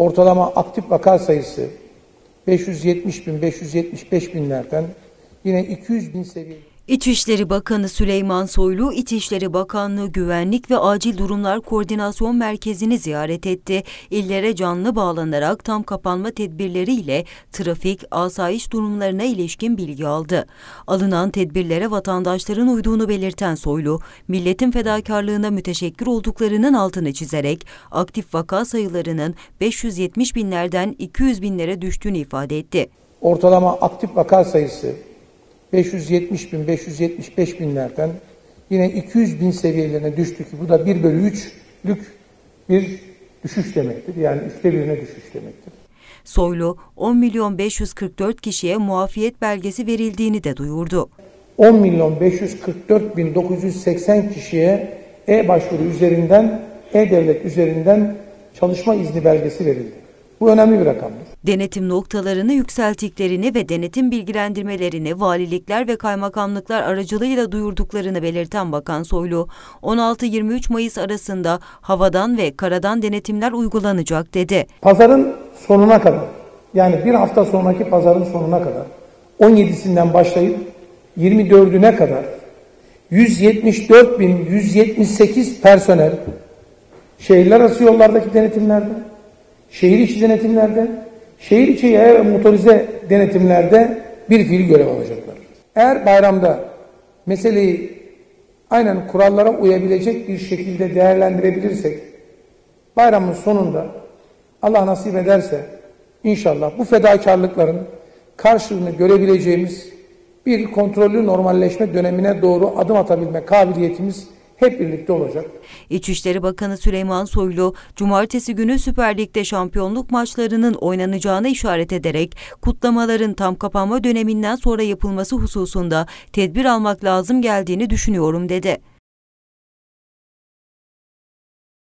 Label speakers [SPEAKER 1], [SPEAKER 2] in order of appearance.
[SPEAKER 1] Ortalama aktif vaka sayısı 570 bin, 575 binlerden yine 200 bin seviyesi.
[SPEAKER 2] İçişleri Bakanı Süleyman Soylu, İçişleri Bakanlığı Güvenlik ve Acil Durumlar Koordinasyon Merkezi'ni ziyaret etti. İllere canlı bağlanarak tam kapanma tedbirleriyle trafik, asayiş durumlarına ilişkin bilgi aldı. Alınan tedbirlere vatandaşların uyduğunu belirten Soylu, milletin fedakarlığına müteşekkir olduklarının altını çizerek aktif vaka sayılarının 570 binlerden 200 binlere düştüğünü ifade etti.
[SPEAKER 1] Ortalama aktif vaka sayısı 570 bin, 575 binlerden yine 200 bin seviyelerine düştü ki bu da 1 bölü 3'lük bir düşüş demektir. Yani üçte birine düşüş demektir.
[SPEAKER 2] Soylu 10 milyon 544 kişiye muafiyet belgesi verildiğini de duyurdu.
[SPEAKER 1] 10 milyon 544 bin 980 kişiye e-başvuru üzerinden, e-devlet üzerinden çalışma izni belgesi verildi. Bu önemli bir rakamdır.
[SPEAKER 2] Denetim noktalarını yükselttiklerini ve denetim bilgilendirmelerini valilikler ve kaymakamlıklar aracılığıyla duyurduklarını belirten Bakan Soylu, 16-23 Mayıs arasında havadan ve karadan denetimler uygulanacak dedi.
[SPEAKER 1] Pazarın sonuna kadar, yani bir hafta sonraki pazarın sonuna kadar, 17'sinden başlayıp 24'üne kadar 174.178 personel şehirler arası yollardaki denetimlerde, şehir içi denetimlerde, şehir içi yaya ve motorize denetimlerde bir fiil görev alacaklar. Eğer bayramda meseleyi aynen kurallara uyabilecek bir şekilde değerlendirebilirsek, bayramın sonunda Allah nasip ederse inşallah bu fedakarlıkların karşılığını görebileceğimiz bir kontrollü normalleşme dönemine doğru adım atabilme kabiliyetimiz hep birlikte olacak.
[SPEAKER 2] İçişleri Bakanı Süleyman Soylu, cumartesi günü Süper Lig'de şampiyonluk maçlarının oynanacağını işaret ederek kutlamaların tam kapanma döneminden sonra yapılması hususunda tedbir almak lazım geldiğini düşünüyorum dedi.